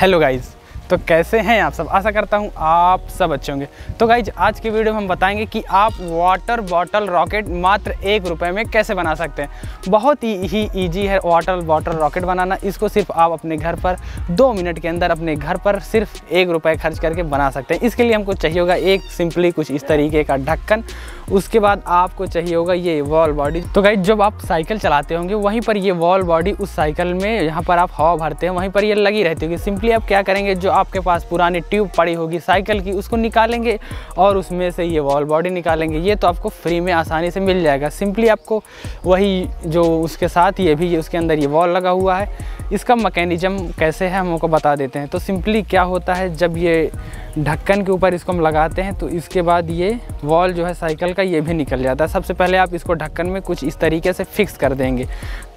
Hello guys तो कैसे हैं आप सब? आशा करता हूँ आप सब अच्छे होंगे। तो गाइज़ आज की वीडियो में हम बताएँगे कि आप वाटर बॉटल रॉकेट मात्र एक रुपए में कैसे बना सकते हैं। बहुत ही ही ईजी है वाटर बॉटल रॉकेट बनाना। इसको सिर्फ़ आप अपने घर पर दो मिनट के अंदर अपने घर पर सिर्फ़ एक रुपये खर्च करके बना सकते हैं। इसके लिए हमको चाहिए होगा एक सिंपली कुछ इस तरीके का ढक्कन। उसके बाद आपको चाहिए होगा ये वॉल बॉडी तो गाइज़ जब आप साइकिल चलाते होंगे, वहीं पर ये वॉल बॉडी उस साइकिल में, यहाँ पर आप हवा भरते हैं, वहीं पर ये लगी रहती होगी। सिंपली आप क्या करेंगे? जो आपके पास पुरानी ट्यूब पड़ी होगी, साइकिल की, उसको निकालेंगे और उसमें से ये वॉल बॉडी निकालेंगे। ये तो आपको फ्री में आसानी से मिल जाएगा। सिंपली आपको वही जो उसके साथ ये भी, उसके अंदर ये वॉल लगा हुआ है। इसका मकैनिज़म कैसे है, हम आपको बता देते हैं। तो सिंपली क्या होता है, जब ये ढक्कन के ऊपर इसको हम लगाते हैं तो इसके बाद ये वॉल जो है साइकिल का ये भी निकल जाता है। सबसे पहले आप इसको ढक्कन में कुछ इस तरीके से फिक्स कर देंगे।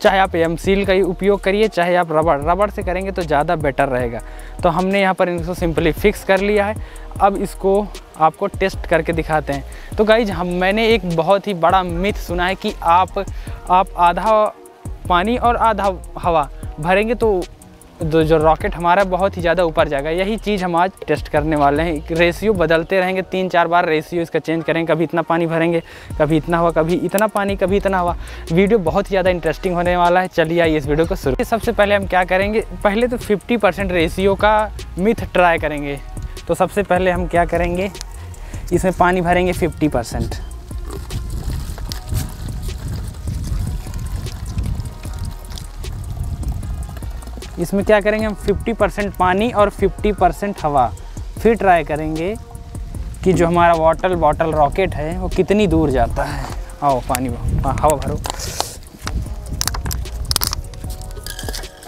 चाहे आप एम सील का ही उपयोग करिए, चाहे आप रबड़ रबड़ से करेंगे तो ज़्यादा बेटर रहेगा। तो हमने यहाँ पर इसको सिंपली फिक्स कर लिया है। अब इसको आपको टेस्ट करके दिखाते हैं। तो गाइज़ हम, मैंने एक बहुत ही बड़ा मिथ सुना है कि आप आप आधा पानी और आधा हवा भरेंगे तो जो रॉकेट हमारा बहुत ही ज़्यादा ऊपर जाएगा, यही चीज़ हम आज टेस्ट करने वाले हैं। रेशियो बदलते रहेंगे, तीन चार बार रेशियो इसका चेंज करेंगे, कभी इतना पानी भरेंगे, कभी इतना हुआ, कभी इतना पानी, कभी इतना हुआ। वीडियो बहुत ही ज़्यादा इंटरेस्टिंग होने वाला है। चलिए आइए इस वीडियो को शुरू। सबसे पहले हम क्या करेंगे, पहले तो फिफ्टी रेशियो का मिथ ट्राई करेंगे। तो सबसे पहले हम क्या करेंगे, इसमें पानी भरेंगे फिफ्टी इसमें क्या करेंगे हम 50 परसेंट पानी और 50 परसेंट हवा। फिर ट्राई करेंगे कि जो हमारा वाटर बॉटल रॉकेट है वो कितनी दूर जाता है। आओ पानी हाँ, हवा भरो।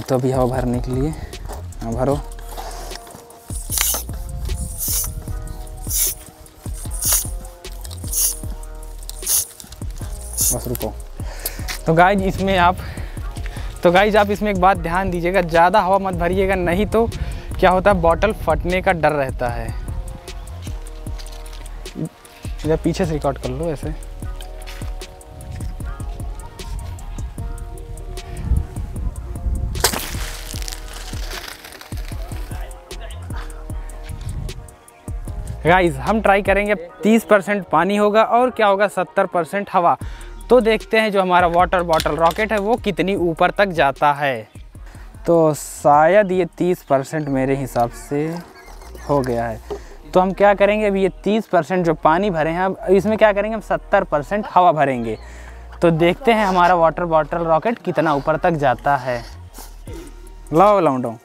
तो अभी हवा भरने के लिए हाँ भरो। बस रुको। तो गाइज़ इसमें आप तो गाइज़ आप इसमें एक बात ध्यान दीजिएगा, ज़्यादा हवा मत भरिएगा, नहीं तो क्या होता है बॉटल फटने का डर रहता है। इधर पीछे से रिकॉर्ड कर लो ऐसे। गाइज़ हम ट्राई करेंगे 30 परसेंट पानी होगा और क्या होगा 70 परसेंट हवा। तो देखते हैं जो हमारा वाटर बॉटल रॉकेट है, वो कितनी ऊपर तक जाता है। तो शायद ये 30 परसेंट मेरे हिसाब से हो गया है। तो हम क्या करेंगे, अभी ये 30 परसेंट जो पानी भरे हैं, अब इसमें क्या करेंगे, हम 70 परसेंट हवा भरेंगे। तो देखते हैं हमारा वाटर बॉटल रॉकेट कितना ऊपर तक जाता है। लाओ लाउंडो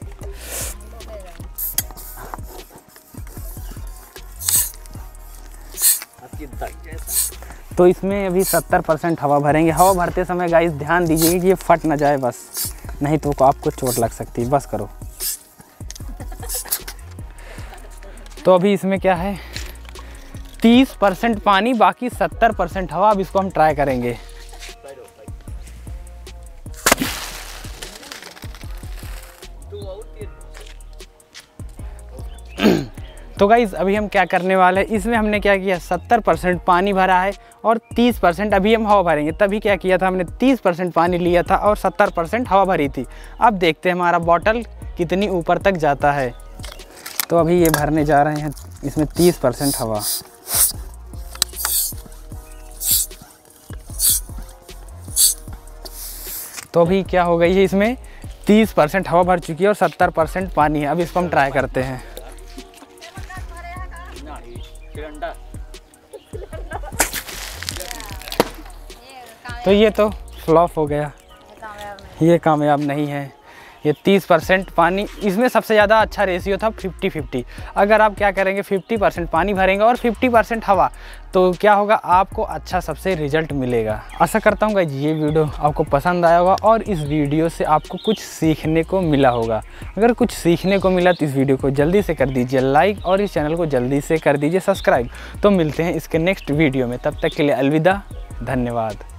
तो इसमें अभी 70 परसेंट हवा भरेंगे। हवा भरते समय गाइस ध्यान दीजिए कि ये फट ना जाए बस। नहीं तो आपको चोट लग सकती है। बस करो। तो अभी इसमें क्या है? 30 परसेंट पानी, बाकी 70 परसेंट हवा अब इसको हम ट्राई करेंगे। तो गाइज़ अभी हम क्या करने वाले हैं? इसमें हमने क्या किया? 70 परसेंट पानी भरा है और 30 परसेंट अभी हम हवा भरेंगे। तभी क्या किया था? हमने 30 परसेंट पानी लिया था और 70 परसेंट हवा भरी थी। अब देखते हैं हमारा बॉटल कितनी ऊपर तक जाता है। तो अभी ये भरने जा रहे हैं। इसमें 30 परसेंट हवा। तो अभी क्या हो गई है इसमें? 30 परसेंट हवा भर चुकी है और 70 परसेंट पानी है। अब इसको हम ट्राई करते हैं। तो ये तो फ्लॉप हो गया। ये कामयाब नहीं है। ये 30 परसेंट पानी, इसमें सबसे ज़्यादा अच्छा रेशियो था 50 50 अगर आप क्या करेंगे 50 परसेंट पानी भरेंगे और 50 परसेंट हवा तो क्या होगा, आपको अच्छा सबसे रिज़ल्ट मिलेगा। आशा करता हूँ ये वीडियो आपको पसंद आया होगा और इस वीडियो से आपको कुछ सीखने को मिला होगा। अगर कुछ सीखने को मिला तो इस वीडियो को जल्दी से कर दीजिए लाइक और इस चैनल को जल्दी से कर दीजिए सब्सक्राइब तो मिलते हैं इसके नेक्स्ट वीडियो में। तब तक के लिए अलविदा, धन्यवाद।